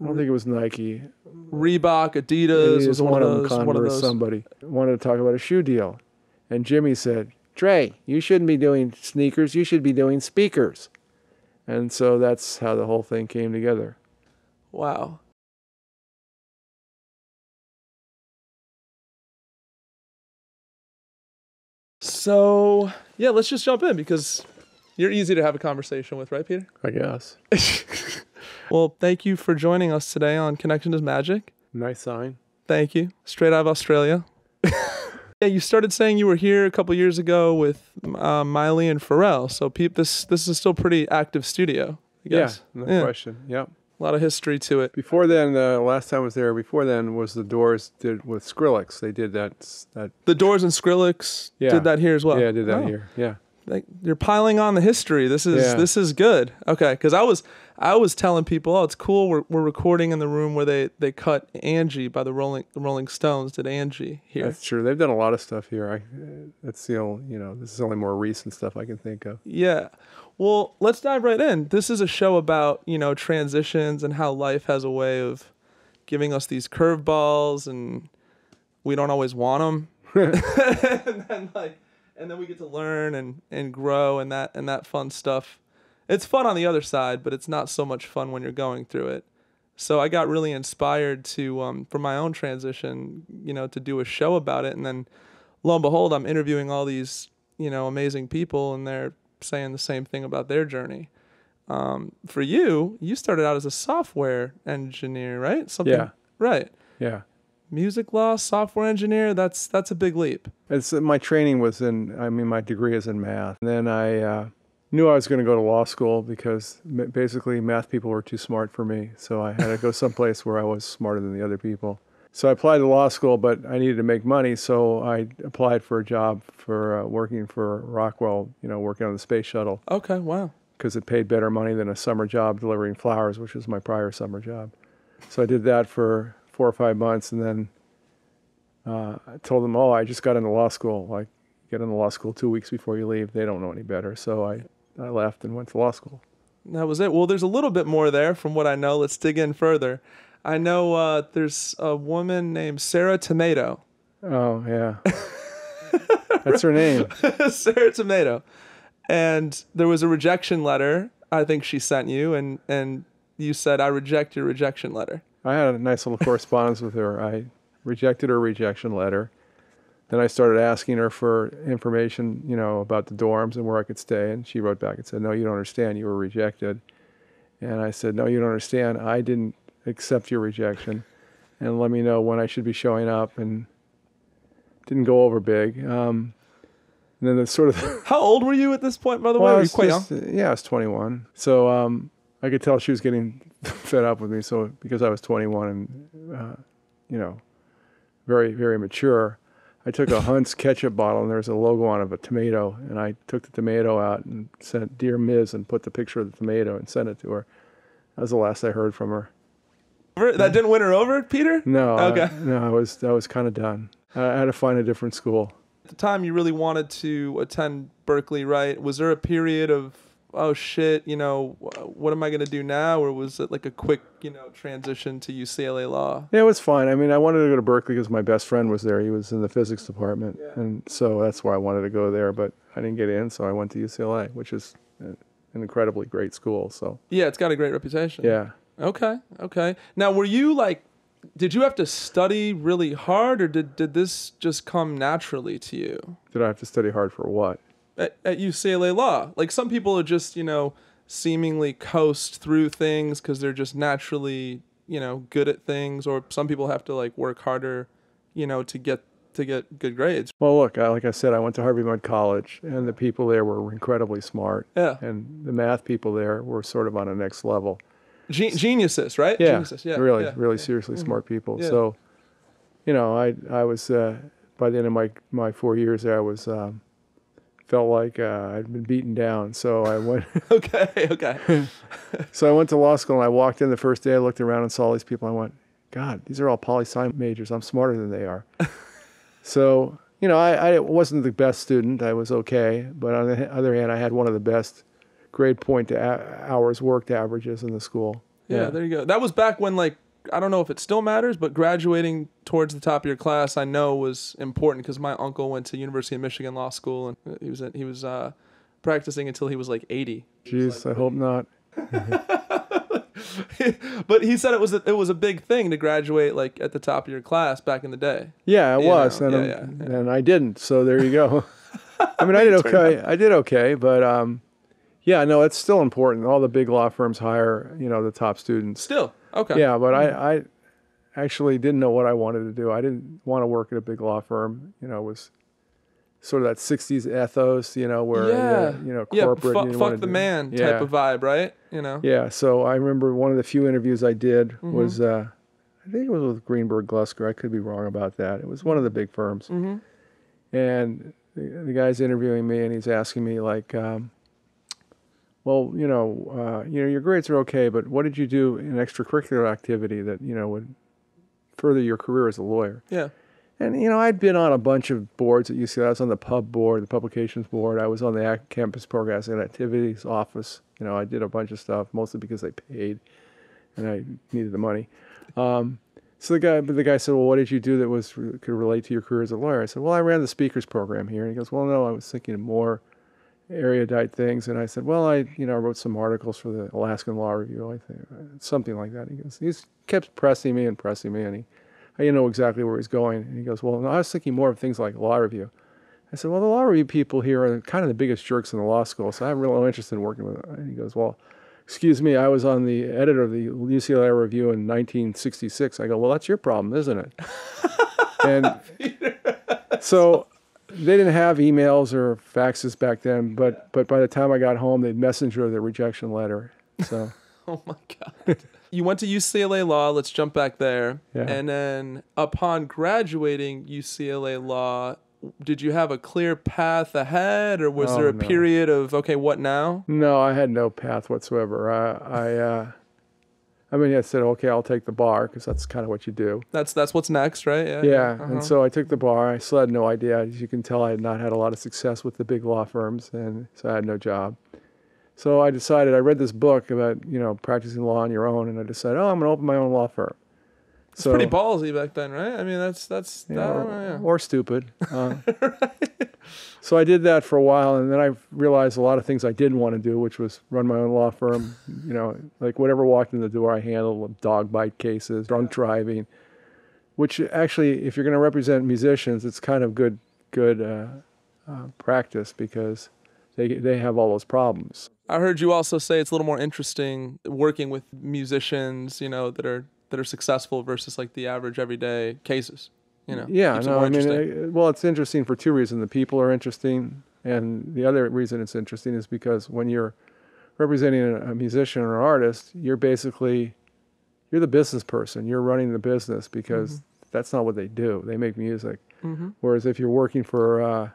I don't think it was Nike. Reebok, It Adidas was one, of those. Converse, one of those. somebody wanted to talk about a shoe deal, and Jimmy said, "Dre, you shouldn't be doing sneakers. You should be doing speakers." And so that's how the whole thing came together. Wow. So yeah, let's just jump in because you're easy to have a conversation with, right, Peter? I guess. Well, thank you for joining us today on Connection is Magic. Nice sign. Thank you. Straight out of Australia. yeah, you started saying you were here a couple years ago with uh, Miley and Pharrell. So, peep, this this is still pretty active studio. I guess. Yeah, no Yeah. question. Yep. A lot of history to it. Before then, the last time I was there, before then was the Doors did with Skrillex. They did that. That The Doors and Skrillex Yeah. did that here as well. yeah, I did that Oh. here. Yeah. Like you're piling on the history. This is Yeah. this is good. Okay, because I was I was telling people, oh, it's cool. We're, we're recording in the room where they they cut Angie by the Rolling the Rolling Stones. Did Angie here? That's true. They've done a lot of stuff here. I, that's the only, you know, this is only more recent stuff I can think of. yeah. Well, let's dive right in. This is a show about you know transitions and how life has a way of giving us these curveballs, and we don't always want them. and then like, and then we get to learn and and grow and that and that fun stuff. It's fun on the other side, but it's not so much fun when you're going through it. So I got really inspired to um, for my own transition, you know, to do a show about it, and then lo and behold, I'm interviewing all these you know amazing people, and they're saying the same thing about their journey. Um, for you, you started out as a software engineer, right? Something, Yeah. right? Yeah. Music law, software engineer. That's that's a big leap. It's my training was in. I mean, my degree is in math. And then I uh, knew I was going to go to law school because basically math people were too smart for me. So I had to go someplace where I was smarter than the other people. So I applied to law school, but I needed to make money, so I applied for a job for uh, working for Rockwell. You know, working on the space shuttle Okay, wow. because it paid better money than a summer job delivering flowers, which was my prior summer job. So I did that for four or five months, and then uh, I told them, "Oh, I just got into law school. Like, get into law school two weeks before you leave. They don't know any better." So I, I left and went to law school. That was it. Well, there's a little bit more there from what I know. Let's dig in further. I know uh, there's a woman named Sarah Tomato. Oh yeah, that's her name. Sarah Tomato. And there was a rejection letter I think she sent you and and you said I reject your rejection letter. I had a nice little correspondence with her. I rejected her rejection letter. Then I started asking her for information, you know, about the dorms and where I could stay. And she wrote back and said, No, you don't understand. You were rejected. And I said, No, you don't understand. I didn't accept your rejection. And let me know when I should be showing up. And didn't go over big. Um, and then the sort of How old were you at this point, by the way? well, Were you quite young? Yeah, I was 21. So um, I could tell she was getting fed up with me. So because I was 21 and uh, you know, very very mature, I took a Hunt's ketchup bottle and there was a logo on it of a tomato, and I took the tomato out and sent "Dear Ms." and put the picture of the tomato and sent it to her. That was the last I heard from her. That didn't win her over, Peter? No, I- Okay. no, I was I was kind of done. I, I had to find a different school. At the time you really wanted to attend Berkeley, right? Was there a period of oh shit, you know, what am I going to do now or was it like a quick, you know, transition to UCLA law? Yeah, it was fine. I mean, I wanted to go to Berkeley because my best friend was there. He was in the physics department, and so that's why I wanted to go there. But I didn't get in, so I went to UCLA, which is an incredibly great school. So Yeah, it's got a great reputation. yeah, Okay. Okay. Now, were you like, did you have to study really hard, or did did this just come naturally to you did I have to study hard for what? At, at UCLA Law? Like some people are just, you know, seemingly coast through things because they're just naturally, you know, good at things, or some people have to like work harder, you know, to get to get good grades. Well, look, I, like I said, I went to Harvey Mudd College, and the people there were incredibly smart, Yeah. and the math people there were sort of on a next level. Ge- geniuses, right? Yeah, Geniuses. Yeah. really, yeah. really seriously smart people. Yeah. So, you know, I I was uh, by the end of my my four years there, I was um, felt like uh, I'd been beaten down. So I went. Okay. Okay. so I went to law school, and I walked in the first day. I looked around and saw all these people. I went, God, these are all poli sci majors. I'm smarter than they are. so you know, I, I wasn't the best student. I was okay, but on the other hand, I had one of the best grade point to a- hours worked averages in the school. yeah, Yeah. there you go. That was back when like I don't know if it still matters, but graduating towards the top of your class, I know was important because my uncle went to University of Michigan Law School and he was he was uh, practicing until he was like 80. Jeez, I hope not. but he said it was a, it was a big thing to graduate like at the top of your class back in the day. Yeah, it You was, know, and, yeah, um, yeah, and I didn't. So there you go. I mean, I did okay. I did okay, but um, yeah, no, it's still important. All the big law firms hire, you know, the top students. Still okay. Yeah, but I, I actually didn't know what I wanted to do. I didn't want to work at a big law firm. You know, it was sort of that '60s ethos, you know, where yeah, uh, you know, yeah, corporate. you fuck the do- man yeah. type of vibe, right? You know. Yeah, so I remember one of the few interviews I did Mm-hmm. was, uh, I think it was with Greenberg Glusker. I could be wrong about that. It was one of the big firms. Mm-hmm. And the, the guy's interviewing me and he's asking me, like, um, well, you know, uh, you know, your grades are okay, but what did you do in extracurricular activity that, you know, would further your career as a lawyer? Yeah. And, you know, I'd been on a bunch of boards at UCLA. I was on the pub board, the publications board. I was on the campus programs and activities office. You know, I did a bunch of stuff, mostly because they paid and I needed the money. Um, so the guy, but the guy said, well, what did you do that was could relate to your career as a lawyer? I said, well, I ran the speakers program here. And he goes, well, no, I was thinking of more erudite things. And I said, well, I, you know, I wrote some articles for the Alaskan Law Review, I think, uh, something like that. He goes, he's kept pressing me and pressing me, and he, I didn't know exactly where he's going. And he goes, well, no, I was thinking more of things like law review. I said, well, the law review people here are kind of the biggest jerks in the law school, so I'm really interested in working with them. And he goes, well, excuse me, I was on the editor of the UCLA Review in 1966. I go, well, that's your problem, isn't it? and so they didn't have emails or faxes back then, but but by the time I got home, they'd messenger the rejection letter. So Oh my god. you went to UCLA Law, let's jump back there. Yeah. And then upon graduating UCLA Law, did you have a clear path ahead or was Oh, there a no. period of okay, what now? no, I had no path whatsoever. I I, uh, I mean, I said, okay, I'll take the bar because that's kind of what you do. That's that's what's next, right? Yeah. Yeah, uh-huh. and so I took the bar. I still had no idea. As you can tell, I had not had a lot of success with the big law firms, and so I had no job. So I decided. I read this book about you know practicing law on your own, and I decided, oh, I'm going to open my own law firm. it's pretty ballsy back then, right? I mean that's that's that, know, or, yeah. or stupid. Uh, So I did that for a while, and then I realized a lot of things I didn't want to do, which was run my own law firm. You know, like whatever walked in the door, I handled dog bite cases, drunk driving. Which actually, if you're going to represent musicians, it's kind of good good uh, uh, practice because they they have all those problems. I heard you also say it's a little more interesting working with musicians, you know, that are that are successful versus like the average everyday cases. You know. Yeah, no, I mean, uh, well, it's interesting for two reasons. The people are interesting, and the other reason it's interesting is because when you're representing a, musician or an artist, you're basically you're the business person. You're running the business because Mm-hmm. that's not what they do. They make music. Mhm. Whereas if you're working for uh,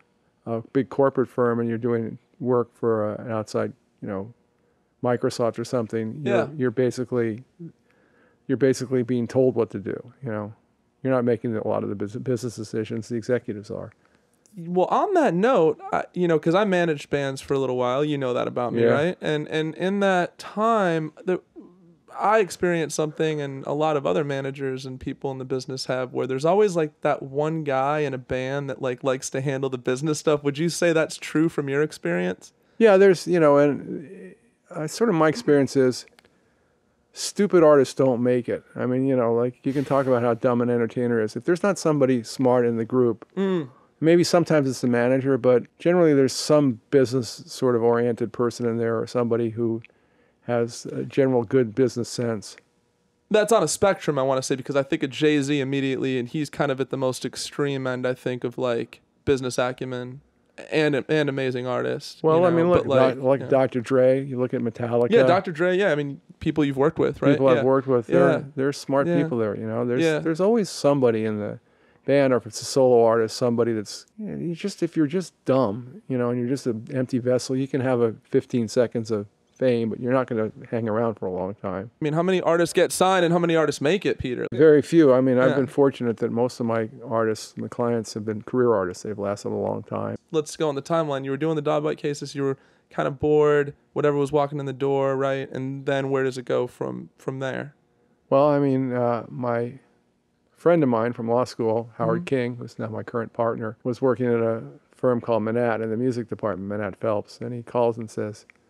a big corporate firm and you're doing work for uh, an outside, you know, Microsoft or something, you're, Yeah. you're basically you're basically being told what to do. You know, you're not making a lot of the business decisions. The executives are. Well, on that note, I, you know, because I managed bands for a little while, you know that about me, Yeah. right? And and in that time, the I experienced something, and a lot of other managers and people in the business have, where there's always like that one guy in a band that like likes to handle the business stuff. Would you say that's true from your experience? Yeah, there's you know, and uh, sort of my experience is stupid artists don't make it. I mean, you know, like you can talk about how dumb an entertainer is. If there's not somebody smart in the group, Mm. maybe sometimes it's the manager, but generally there's some business sort of oriented person in there or somebody who has a general good business sense. That's on a spectrum, I want to say, because I think of Jay Z immediately, and he's kind of at the most extreme end, I think, of like business acumen and and amazing artist. you Well, I mean, look, but, like, like yeah. Dr. Dre, you look at Metallica. Yeah, Dr. Dre. Yeah, I mean, people you've worked with, right? people yeah. I've worked with, they're, Yeah. they're smart Yeah. people there. You know, there's Yeah. there's always somebody in the band, or if it's a solo artist, somebody that's you, know, you just if you're just dumb, you know, and you're just an empty vessel, you can have a 15 seconds of fame, but you're not going to hang around for a long time. I mean, how many artists get signed and how many artists make it, Peter? Very few. I mean, I've been fortunate that most of my artists, my clients, have been career artists. They've lasted a long time. Let's go on the timeline. You were doing the dog bite cases. You were kind of bored, whatever was walking in the door, right? And then where does it go from from there? Well, I mean, uh, my friend of mine from law school, Howard King, who's now my current partner, was working at a firm called Manatt in the music department, Manatt Phelps, and he calls and says, "If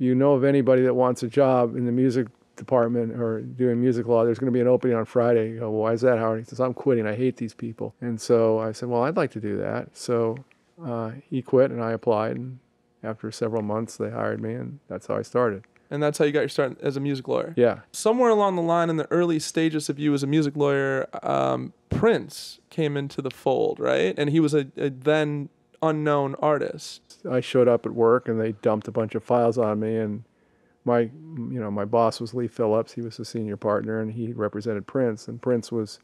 you know of anybody that wants a job in the music department or doing music law, there's going to be an opening on Friday." You go, well, "Why is that, Howard?" He says, "I'm quitting. I hate these people." And so I said, "Well, I'd like to do that." So uh, he quit, and I applied, and after several months, they hired me, and that's how I started. And that's how you got your start as a music lawyer. Yeah. Somewhere along the line in the early stages of you as a music lawyer, um, Prince came into the fold, right? And he was a, a then unknown artist. I showed up at work and they dumped a bunch of files on me and my you know my boss was Lee Phillips. He was the senior partner and he represented Prince and Prince was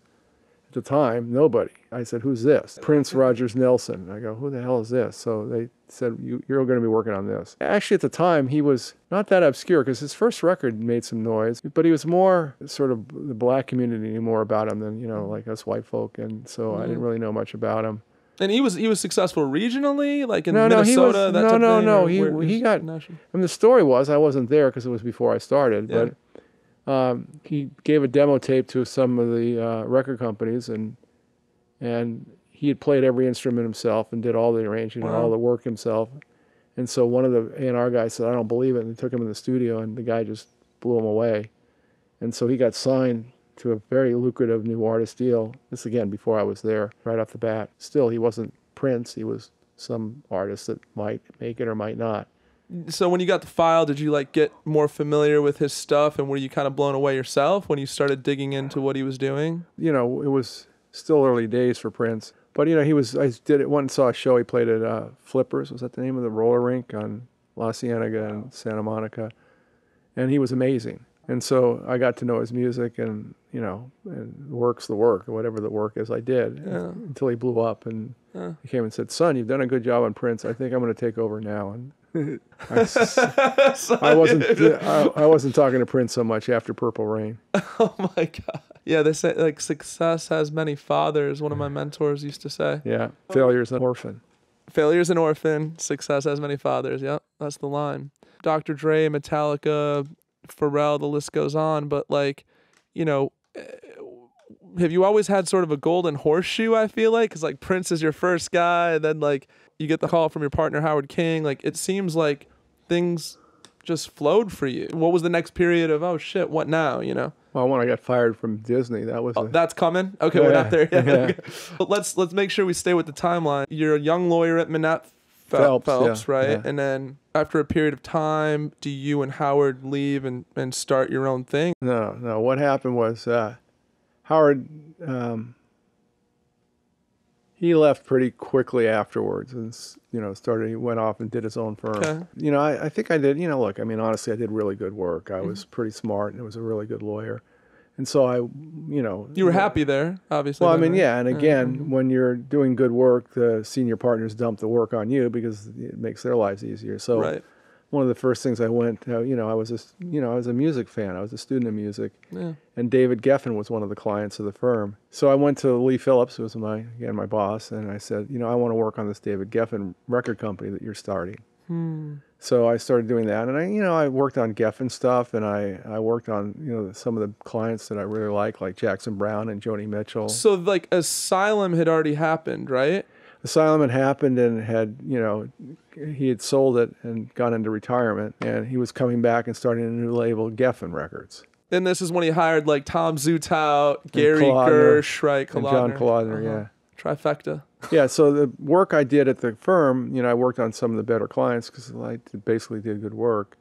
at the time nobody. I said who's this? Prince Rogers Nelson. I go who the hell is this? So they said you, you're going to be working on this. Actually at the time he was not that obscure because his first record made some noise but he was more sort of the black community knew more about him than you know mm-hmm. like us white folk. And so I didn't mm-hmm. really know much about him And he was he was successful regionally, like in No, no, he Minnesota. was- that no, no, no, he- where- he got- national? I mean, the story was, I wasn't there because it was before I started, Yeah. but um, he gave a demo tape to some of the uh, record companies, and and he had played every instrument himself and did all the arranging and all the work himself. And so one of the A&R guys said, I don't believe it, and they took him in the studio, and the guy just blew him away. And so he got signed to a very lucrative new artist deal. This again before I was there, right off the bat. Still, he wasn't Prince. He was some artist that might make it or might not. So when you got the file, did you like get more familiar with his stuff, and were you kind of blown away yourself when you started digging into what he was doing? you know, it was still early days for Prince. But you know, he was. I did it. And saw a show. He played at uh, Flippers. Was that the name of the roller rink on La Cienega and Santa Monica? And he was amazing. And so I got to know his music, and you know, and work's the work, or whatever the work is. I did Yeah. until he blew up, and Yeah. he came and said, "Son, you've done a good job on Prince. I think I'm going to take over now." And I, wasn't. I, I wasn't talking to Prince so much after Purple Rain. Oh my god. Yeah, they say like success has many fathers. One of my mentors used to say. Yeah, failure's an orphan. Failure's an orphan. Success has many fathers. Yep, that's the line. Dr. Dre, Metallica, Pharrell, the list goes on. But like, you know, have you always had sort of a golden horseshoe? I feel like because like Prince is your first guy, and then like you get the call from your partner Howard King. Like it seems like things just flowed for you. What was the next period of oh shit, what now? You know. Well, when I got fired from Disney, that was Oh, a, that's coming. Okay, we're not there yet. yeah. Okay. But let's let's make sure we stay with the timeline. You're a young lawyer at Manatt Fel- Phelps, Phelps, yeah, right? yeah. And then after a period of time, do you and Howard leave and, and start your own thing? no, no. What happened was uh, Howard, um, he left pretty quickly afterwards, and you know, started. He went off and did his own firm. Okay. You know, I, I think I did. You know, look, I mean, honestly, I did really good work. I Mm-hmm. was pretty smart, and I was a really good lawyer, and so I, you know, You were happy there, obviously. Well, I mean, right? yeah, and again, when you're doing good work, the senior partners dump the work on you because it makes their lives easier. So Right. one of the first things I went, uh, you know, I was a, you know, I was a music fan. I was a student of music, Yeah. and David Geffen was one of the clients of the firm. So I went to Lee Phillips, who was my again my boss, and I said, you know, I want to work on this David Geffen record company that you're starting. So I started doing that, and I, you know, I worked on Geffen stuff, and I, I worked on, you know, some of the clients that I really like, like Jackson Browne and Joni Mitchell. So like Asylum had already happened, right? Asylum had happened and had, you know, he had sold it and gone into retirement, and he was coming back and starting a new label, Geffen Records. And this is when he hired like Tom Zutaut, Gary Kalodner, Gersh, right? And John Kalodner. Kalodner, Uh-huh. Trifecta. Yeah. So the work I did at the firm, you know, I worked on some of the better clients because I basically did good work.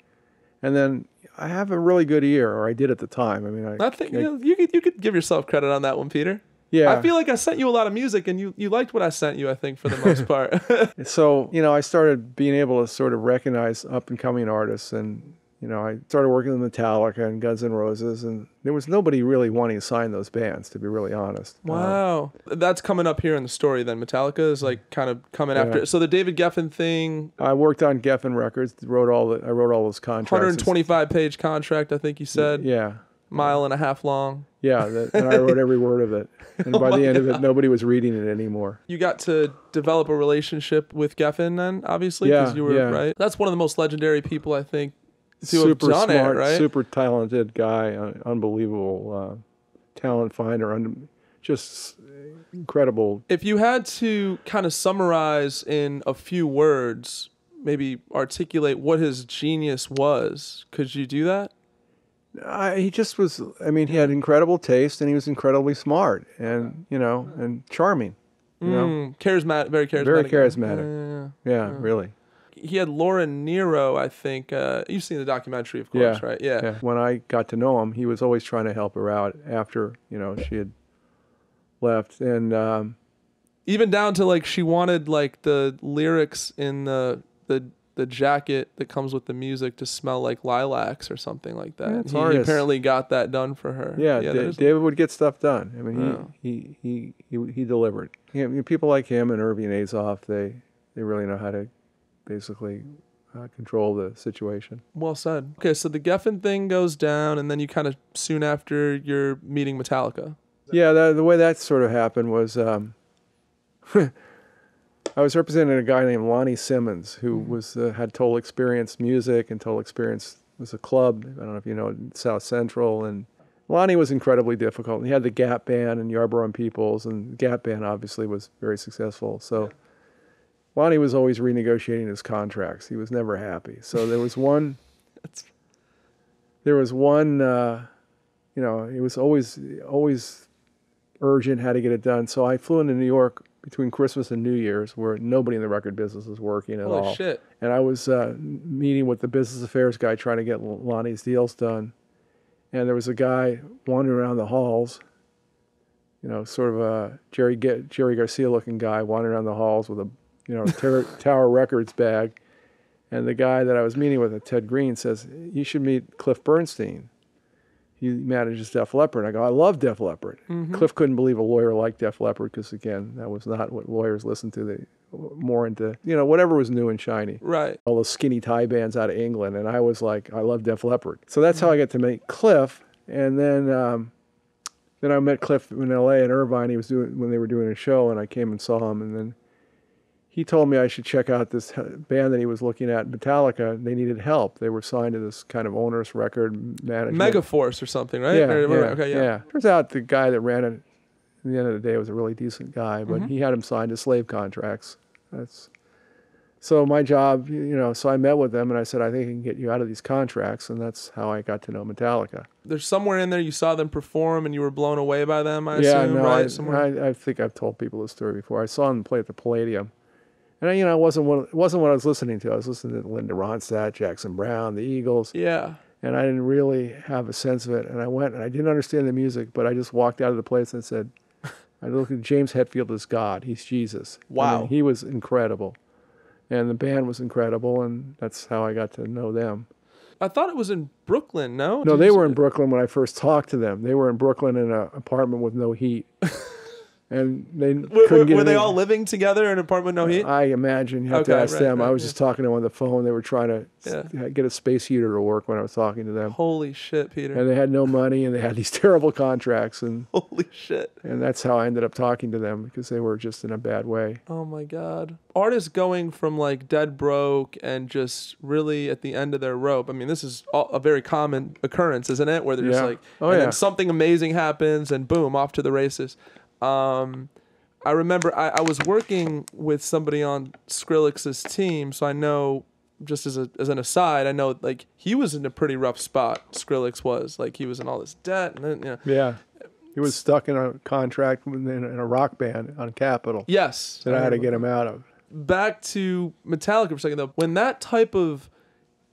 And then I have a really good ear, or I did at the time. I mean, I, I think I- you, know, you could you could give yourself credit on that one, Peter. yeah. I feel like I sent you a lot of music, and you you liked what I sent you. I think for the most part. So, you know, I started being able to sort of recognize up and coming artists and you know, I started working with Metallica and Guns N' Roses and there was nobody really wanting to sign those bands, to be really honest. Uh, wow, that's coming up here in the story. Then Metallica is like kind of coming Yeah. after. So the David Geffen thing, I worked on Geffen Records, wrote all the I wrote all those contracts. 125 page contract. I think you said. Yeah. mile and a half long. Yeah, that, and I wrote every word of it. And by my the end of it, nobody was reading it anymore. You got to develop a relationship with Geffen then, obviously, because Yeah, you were yeah. right. That's one of the most legendary people I think super smart, it, right? super talented guy, un- unbelievable uh, talent finder, un- just incredible. If you had to kind of summarize in a few words, maybe articulate what his genius was, could you do that? I, he just was. I mean, he had incredible taste, and he was incredibly smart, and you know, and charming. You know, Mm, charismatic, very charismatic. Very charismatic. Yeah, yeah, yeah, really. Yeah. He had Laura Nyro, I think. Uh, you've seen the documentary, of course, Yeah, right? Yeah. Yeah. When I got to know him, he was always trying to help her out after you know she had left, and um, Even down to like she wanted like the lyrics in the the the jacket that comes with the music to smell like lilacs or something like that. Yeah, he, he apparently got that done for her. yeah, Da- is- David would get stuff done. I mean, Yeah. he, he he he he delivered. Yeah, I mean, people like him and Irving Azoff, they they really know how to basically uh, control the situation. well said. Okay, so the Geffen thing goes down, and then you kind of soon after you're meeting Metallica. Yeah, the, the way that sort of happened was um, I was representing a guy named Lonnie Simmons, who was uh, had total experience music and total experience was a club. I don't know if you know South Central, and Lonnie was incredibly difficult. He had the Gap Band and Yarborough and Peoples, and Gap Band obviously was very successful. So Lonnie was always renegotiating his contracts. He was never happy. So there was one. There was one. Uh, you know, it was always always urgent, had to get it done. So I flew into New York between Christmas and New Year's, where nobody in the record business was working at Holy all. shit! And I was uh, meeting with the business affairs guy trying to get Lonnie's deals done. And there was a guy wandering around the halls, you know, sort of a Jerry Jerry Garcia looking guy wandering around the halls with a, you know, Ter- Tower Records bag. And the guy that I was meeting with, a Ted Green, says, You should meet Cliff Burnstein. He manages Def Leppard. I go, I love Def Leppard. Cliff couldn't believe a lawyer liked Def Leppard because, again, that was not what lawyers listened to. They more into, you know, whatever was new and shiny Right. all those skinny tie bands out of England, and I was like, I love Def Leppard. So that's how I got to meet Cliff, and then um, then I met Cliff in L.A. in Irvine. He was doing when they were doing a show, and I came and saw him, and then he told me I should check out this band that he was looking at, Metallica. They needed help. They were signed to this kind of onerous record management. Megaforce or something, right? Yeah, Or- yeah, okay, yeah. yeah. Turns out the guy that ran it, at the end of the day, was a really decent guy, but Mm-hmm. he had him signed to slave contracts. That's so my job, you know. So I met with them and I said, I think I can get you out of these contracts, and that's how I got to know Metallica. There's somewhere in there you saw them perform and you were blown away by them. I yeah, assume, no, right? I, Somewhere. I, I think I've told people this story before. I saw them play at the Palladium, and I, you know, it wasn't what it wasn't what I was listening to. I was listening to Linda Ronstadt, Jackson Browne, the Eagles. yeah. and I didn't really have a sense of it. And I went and I didn't understand the music, but I just walked out of the place and said, I looked at James Hetfield as God. He's Jesus. I mean, Wow. he was incredible. And the band was incredible, and that's how I got to know them. I thought it was in Brooklyn. No. No, Did they were in Brooklyn when I first talked to them. They were in Brooklyn in an apartment with no heat. and they Were, couldn't get were they any- all living together in an apartment, no heat? I imagine you have to ask right, them. I was yeah. just talking to them on the phone. They were trying to s- get a space heater to work when I was talking to them. Holy shit, Peter. and they had no money and they had these terrible contracts and Holy shit. and that's how I ended up talking to them because they were just in a bad way. Oh my god. Artists going from like dead broke and just really at the end of their rope. I mean, this is a very common occurrence, isn't it? Where they're just like, Oh, and yeah. then something amazing happens and boom, off to the races. Um, I remember I, I was working with somebody on Skrillex's team, so I know just as a as an aside, I know like he was in a pretty rough spot. Skrillex was like he was in all this debt, and then you know, Yeah. He was stuck in a contract in in a rock band on Capitol yes, that I had to get him out of. back to Metallica for a second though. When that type of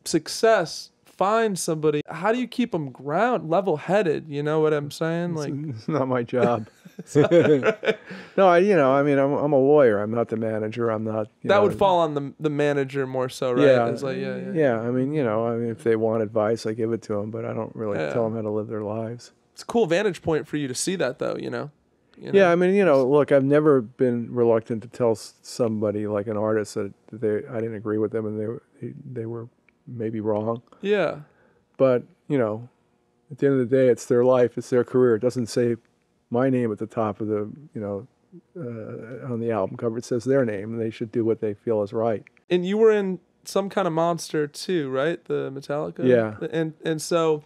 success finds somebody, how do you keep them ground level headed? You know what I'm saying? Like, It's not my job. no, I, you know, I mean, I'm, I'm a lawyer. I'm not the manager. I'm not. you that know, would fall on the the manager more so, right? Yeah, It's like, yeah, yeah. yeah. I mean, you know, I mean, if they want advice, I give it to them, but I don't really Yeah. tell them how to live their lives. It's a cool vantage point for you to see that though. You know. You know? Yeah, I mean, you know, look, I've never been reluctant to tell somebody like an artist that they I didn't agree with them and they they were maybe wrong, Yeah. but you know, at the end of the day, it's their life, it's their career. It doesn't say my name at the top of the, you know, uh, on the album cover. It says their name, and they should do what they feel is right. And you were in some kind of monster too, right? The Metallica. Yeah. And and so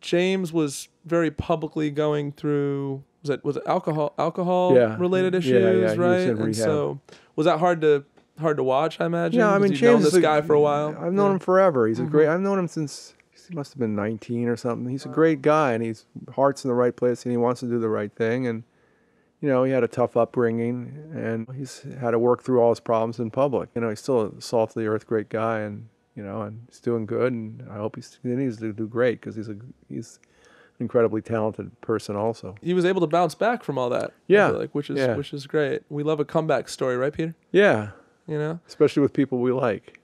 James was very publicly going through was it was it alcohol alcohol Yeah. related Yeah, issues, yeah, was right? And so was that hard to hard to watch? I imagine. Yeah, I mean, you've known James this is a- guy for a while. I've known Yeah. him forever. He's a Mhm. great. I've known him since he must have been 19 or something. He's a great guy, and he's heart's in the right place, and he wants to do the right thing. And you know, he had a tough upbringing, and he's had to work through all his problems in public. You know, he's still a salt of the earth, great guy, and you know, and he's doing good. And I hope he's he continues to do great because he's a he's an incredibly talented person, also. He was able to bounce back from all that. Yeah. like which is Yeah. which is great. We love a comeback story, right, Peter? Yeah, You know. especially with people we like.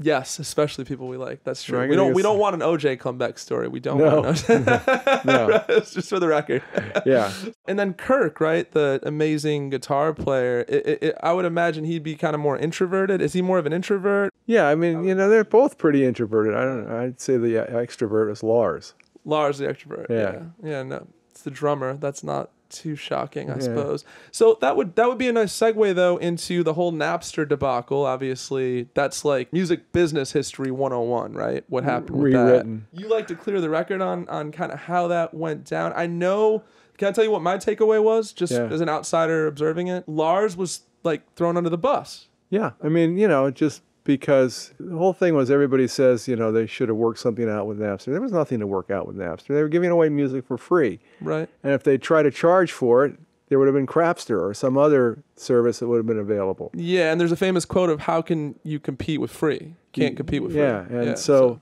Yes, especially people we like. That's true. We don't we don't want an OJ comeback story. We don't No. want an OJ. No. It's just for the record. Yeah. And then Kirk, right, the amazing guitar player. It, it, it, I would imagine he'd be kind of more introverted. Is he more of an introvert? Yeah, I mean, you know, they're both pretty introverted. I don't. I'd say the extrovert is Lars. Lars, the extrovert. Yeah. yeah, yeah. No, it's the drummer. That's not too shocking, I Yeah. suppose. So that would that would be a nice segue though into the whole Napster debacle. Obviously, that's like music business history 101, right? What happened with Rewritten. that? You like to clear the record on on kind of how that went down. I know. Can I tell you what my takeaway was? Just Yeah. as an outsider observing it, Lars was like thrown under the bus. Yeah, I mean, you know, it just because the whole thing was everybody says, you know, they should have worked something out with Napster. There was nothing to work out with Napster. They were giving away music for free. Right. And if they tried to charge for it, there would have been Crapster or some other service that would have been available. Yeah, and there's a famous quote of how can you compete with free? Can't compete with free. Yeah, and so,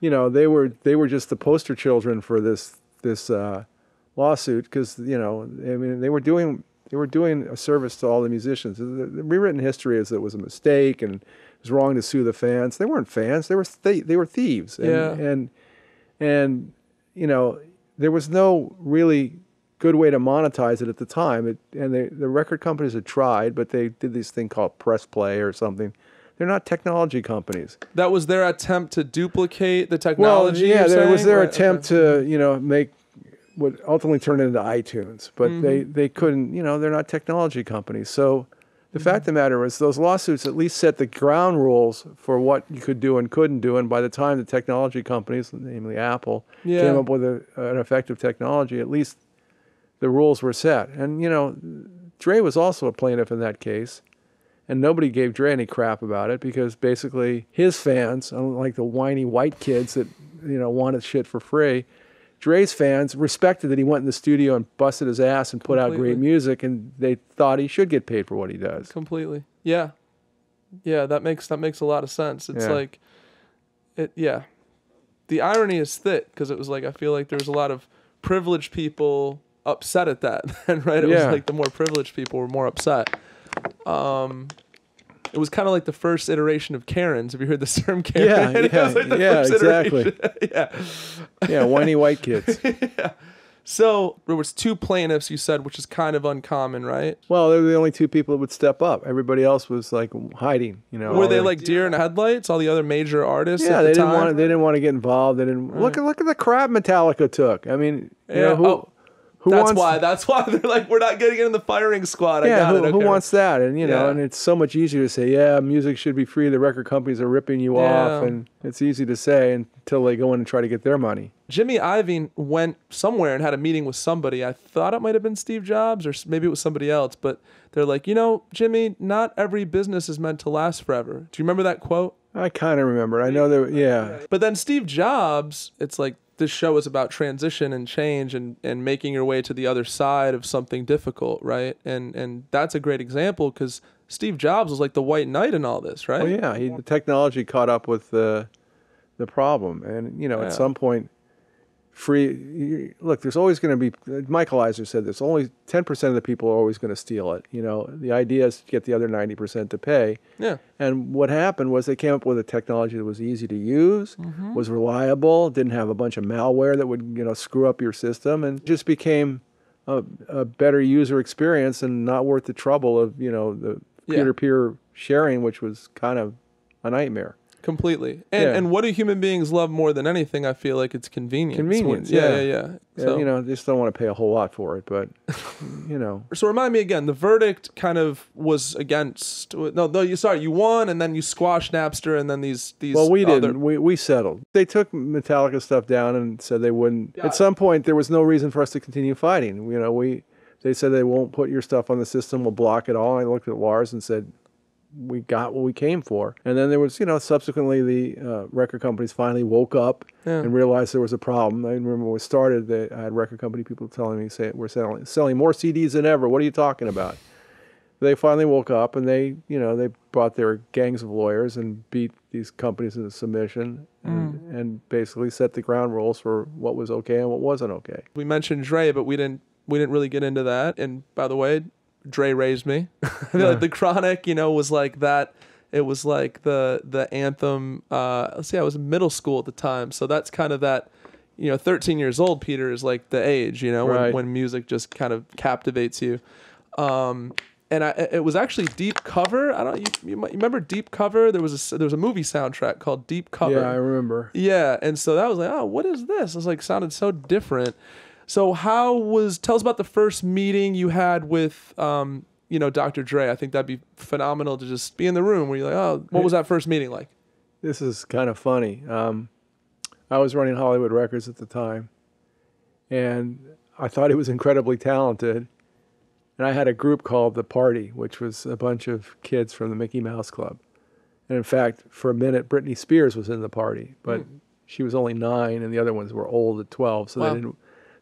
you know, they were they were just the poster children for this this uh, lawsuit because you know, I mean, they were doing they were doing a service to all the musicians. The, the rewritten history is that it was a mistake and was wrong to sue the fans. They weren't fans; they were th- they were thieves. And, Yeah. and and you know, there was no really good way to monetize it at the time. It, and they, the record companies had tried, but they did this thing called press play or something. They're not technology companies. that was their attempt to duplicate the technology. Well, yeah, you're was their Right, attempt okay. to, you know, make what ultimately turned into iTunes, but they Mm-hmm. they couldn't, you know, they're not technology companies. So the fact of the matter is, those lawsuits at least set the ground rules for what you could do and couldn't do. And by the time the technology companies, namely Apple, Yeah. came up with a, an effective technology, at least the rules were set. And you know, Dre was also a plaintiff in that case. And nobody gave Dre any crap about it because basically his fans, unlike the whiny white kids that you know wanted shit for free, Dre's fans respected that he went in the studio and busted his ass and put out great music, and they thought he should get paid for what he does. completely. Yeah, yeah, that makes that makes a lot of sense. It's Yeah. like, it yeah. The irony is thick because it was like I feel like there was a lot of privileged people upset at that. Then right, it Yeah. was like the more privileged people were more upset. Um, it was kind of like the first iteration of Karens. Have you heard the term Karen? Yeah, yeah, like yeah, exactly. yeah. Yeah, whiny white kids. yeah. So there was two plaintiffs you said, which is kind of uncommon, right? Well, they were the only two people that would step up. Everybody else was like hiding. You know, Were they the- like deer in headlights? All the other major artists. Yeah, at they the didn't time? want to. They didn't want to get involved. They didn't look at look at the crap Metallica took. I mean, you Yeah, know, who oh, who that's wants why. That's why they're like, we're not getting in the firing squad. I yeah, got who, it. who wants that? And you know, Yeah. and it's so much easier to say, yeah, music should be free. The record companies are ripping you off, and it's easy to say until they go in and try to get their money. Jimmy Iovine went somewhere and had a meeting with somebody. I thought it might have been Steve Jobs or maybe it was somebody else. But they're like, you know, Jimmy, not every business is meant to last forever. Do you remember that quote? I kind of remember. I know that. Yeah, But then Steve Jobs, it's like this show is about transition and change and, and making your way to the other side of something difficult, right? And and that's a great example because Steve Jobs was like the white knight in all this, right? well, yeah. He, the technology caught up with the the problem, and you know, Yeah. at some point, free. Look, there's always going to be. Michael Eisner said this. Only ten percent of the people are always going to steal it. You know, the idea is to get the other ninety percent to pay. Yeah. And what happened was they came up with a technology that was easy to use, mm-hmm. was reliable, didn't have a bunch of malware that would you know screw up your system, and just became a, a better user experience and not worth the trouble of you know the peer-to-peer sharing, which was kind of a nightmare. Completely. And Yeah. and what do human beings love more than anything? I feel like it's convenience. Convenience, Yeah, yeah. yeah, yeah. Yeah, So, you know, just don't want to pay a whole lot for it, but you know, so remind me again. The verdict kind of was against. No, no. You sorry. You won, and then you squashed Napster, and then these these. well, we other- didn't. We we settled. They took Metallica stuff down and said they wouldn't. At some point, there was no reason for us to continue fighting. You know, we they said they won't put your stuff on the system. We'll block it all. I looked at Lars and said. We got what we came for, and then there was, you know, subsequently the uh, record companies finally woke up Yeah. and realized there was a problem. I remember when it started, they, I had record company people telling me, "Say we're selling selling more CDs than ever. What are you talking about?" They finally woke up and they, you know, they brought their gangs of lawyers and beat these companies into submission and, and basically set the ground rules for what was okay and what wasn't okay. we mentioned Dre, but we didn't we didn't really get into that. And by the way, Dre raised me. Feel the Chronic, you know, was like that. It was like the the anthem. Uh, let's see, I was in middle school at the time, so that's kind of that. You know, 13 years old, Peter is like the age. You know, when, Right. when music just kind of captivates you. Um, and I, it was actually Deep Cover. I don't. You, you, might- you remember Deep Cover? There was a s- there was a movie soundtrack called Deep Cover. Yeah, I remember. Yeah, and so that was like, oh, what is this? It was like sounded so different. So how was? Tell us about the first meeting you had with, um, you know, Dr. Dre. I think that'd be phenomenal to just be in the room where you're like, oh, what was that first meeting like? This is kind of funny. Um, I was running Hollywood Records at the time, and I thought he was incredibly talented. And I had a group called The Party, which was a bunch of kids from the Mickey Mouse Club. And in fact, for a minute, Britney Spears was in the party, but she was only nine, and the other ones were old at twelve. So Wow. they didn't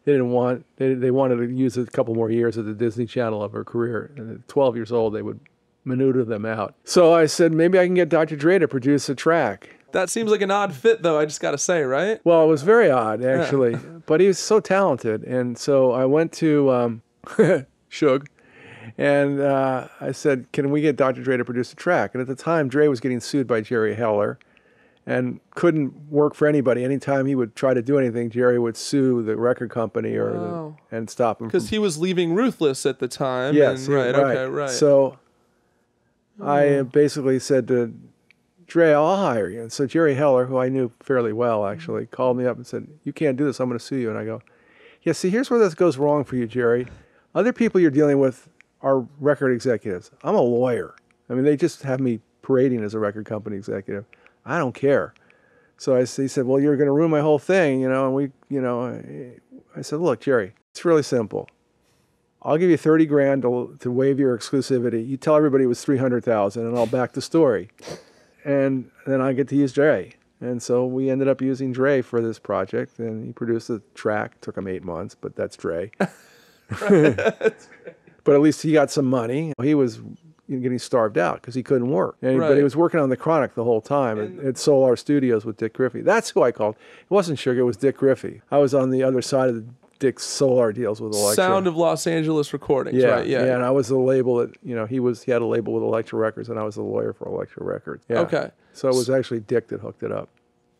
they didn't want they they wanted to use a couple more years of the Disney Channel of her career. And at twelve years old, they would maneuver them out. So I said maybe I can get Dr. Dre to produce a track. That seems like an odd fit, though. I just gotta say, right? Well, it was very odd, actually, but he was so talented. And so I went to um, Suge and uh, I said, Can we get Dr. Dre to produce a track? And at the time, Dre was getting sued by Jerry Heller and couldn't work for anybody. Anytime he would try to do anything, Jerry would sue the record company or Wow. the, and stop him. Because he was leaving Ruthless at the time. yes, and- right, Okay. Right. So I uh, basically said to Dre, I'll hire you. And so Jerry Heller, who I knew fairly well actually, called me up and said, You can't do this. I'm going to sue you. And I go, Yeah, see, here's where this goes wrong for you, Jerry. Other people you're dealing with are record executives. I'm a lawyer. I mean, they just have me parading as a record company executive. I don't care. So I, he said, Well, you're going to ruin my whole thing, you know. And we, you know, I, I said, Look, Jerry, it's really simple. I'll give you 30 grand to, to waive your exclusivity. You tell everybody it was 300,000 and I'll back the story. And then I get to use Dre. And so we ended up using Dre for this project and he produced the track. Took him eight months, but that's Dre. but at least he got some money. He was getting starved out because he couldn't work. And, But Right. he was working on the Chronic the whole time at, at Solar Studios with Dick Griffey. That's who I called. It wasn't Suge, it was Dick Griffey. I was on the other side of the Dick's Solar deals with Elektra. Sound of Los Angeles recordings. yeah, Right. Yeah. and I was the label that you know he was. He had a label with Elektra Records, and I was the lawyer for Elektra Records. Yeah. Okay. So it was actually Dick that hooked it up.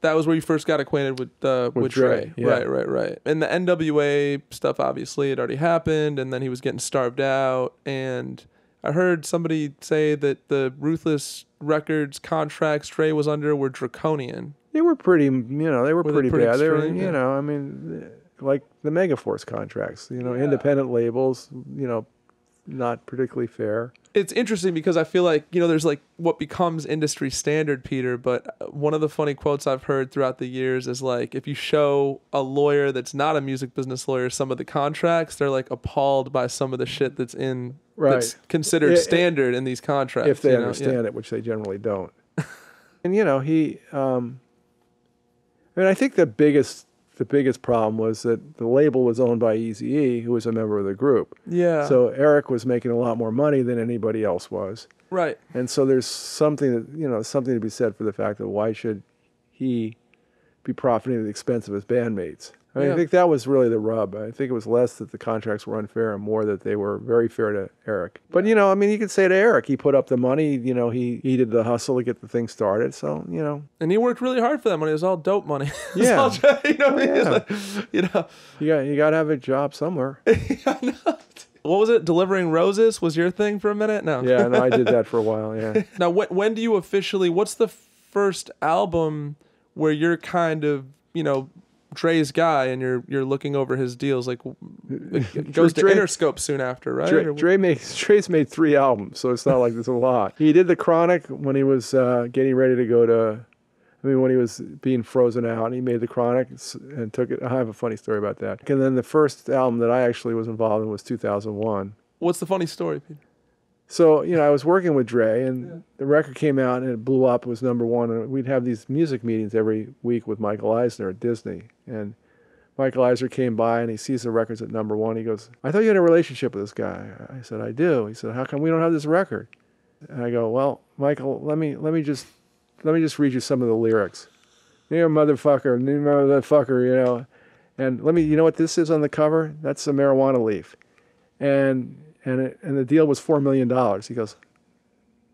that was where you first got acquainted with uh, with, With Dre. Dre, yeah. Right, right, right. And the NWA stuff obviously had already happened, and then he was getting starved out. And I heard somebody say that the Ruthless Records contracts Dre was under were draconian. They were pretty, you know, they were, Were they pretty, pretty bad. They were, you Yeah. know, I mean, like the Megaforce contracts. You know, independent labels. You know, not particularly fair. It's interesting because I feel like you know there's like what becomes industry standard, Peter. But uh, one of the funny quotes I've heard throughout the years is like, if you show a lawyer that's not a music business lawyer some of the contracts, they're like appalled by some of the shit that's in that's Right. considered I- I- standard in these contracts. if they know? understand it, which they generally don't. and you know, he. Um, I mean, I think the biggest the biggest problem was that the label was owned by Eazy-E, who was a member of the group. Yeah. So Eric was making a lot more money than anybody else was. right. And so there's something that you know something to be said for the fact that why should he be profiting at the expense of his bandmates? I mean, Yeah. I think that was really the rub. I think it was less that the contracts were unfair and more that they were very fair to Eric. But you know, I mean, you could say to Eric, he put up the money. You know, he he did the hustle to get the thing started. So you know, And he worked really hard for that money. It was all dope money. Yeah. all- you know, what I mean? Yeah. like, you know. you got you got to have a job somewhere. What was it? Delivering roses was your thing for a minute? No. Yeah, no, I did that for a while. Yeah. Now, when, when do you officially? What's the first album where you're kind of, you know, Dre's guy and you're you're looking over his deals? Like, it goes to Dre- Interscope soon after, right? Dre, Dre made Dre's made three albums, so it's not like there's a lot. He did the Chronic when he was uh, getting ready to go to. I mean, when he was being frozen out, and he made the Chronic and took it. I have a funny story about that. And then the first album that I actually was involved in was 2001. What's the funny story, Peter? So you know, I was working with Dre, and the record came out and it blew up. It was number one, and we'd have these music meetings every week with Michael Eisner at Disney. And Michael Eisner came by and he sees the records at number one. He goes, "I thought you had a relationship with this guy." I said, "I do." He said, "How come we don't have this record?" And I go, "Well, Michael, let me let me just let me just read you some of the lyrics. You're motherfucker, you motherfucker, you know." And let me, you know what this is on the cover? That's a marijuana leaf. And and it, and the deal was four million dollars. He goes,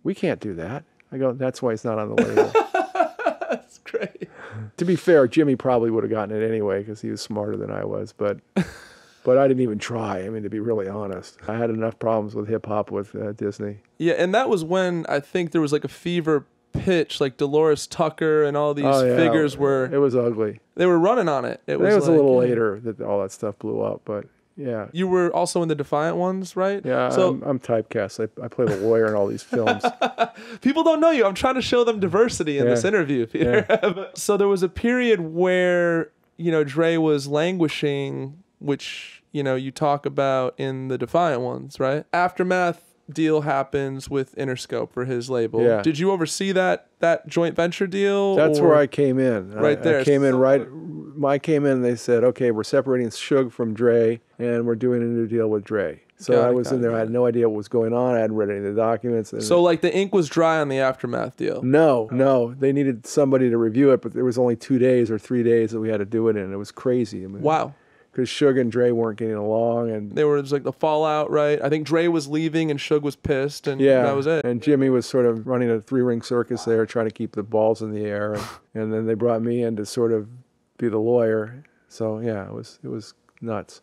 "We can't do that." I go, "That's why it's not on the label." That's great. to be fair, Jimmy probably would have gotten it anyway because he was smarter than I was, but but I didn't even try. I mean, to be really honest, I had enough problems with hip hop with uh, Disney. Yeah, and that was when I think there was like a fever pitch, like Delores Tucker and all these Oh, yeah. figures were It was ugly. they were running on it. It was, It was, was, a little yeah. later that all that stuff blew up, but yeah. You were also in the Defiant ones, right? Yeah, So I'm, I'm typecast. I, I play the lawyer in all these films. people don't know you. I'm trying to show them diversity in Yeah. this interview, Peter. so there was a period where you know Dre was languishing, which you know you talk about in the Defiant ones, right? Aftermath deal happens with Interscope for his label. Yeah. Did you oversee that that joint venture deal? That's where I came in. I- Right there. I came in right. I came in. and They said, "Okay, we're separating Suge from Dre, and we're doing a new deal with Dre." So Got I was got in there. got I had no idea what was going on. I hadn't read any of the documents. and- So like the ink was dry on the Aftermath deal. No, oh. no. They needed somebody to review it, but there was only two days or three days that we had to do it in. It was crazy. I mean, Wow. Because Suge and Dre weren't getting along, and they There was like the fallout, right? I think Dre was leaving and Suge was pissed, and yeah, that was it. And Jimmy was sort of running a three-ring circus there, trying to keep the balls in the air, and, and then they brought me in to sort of be the lawyer. So yeah, it was it was nuts.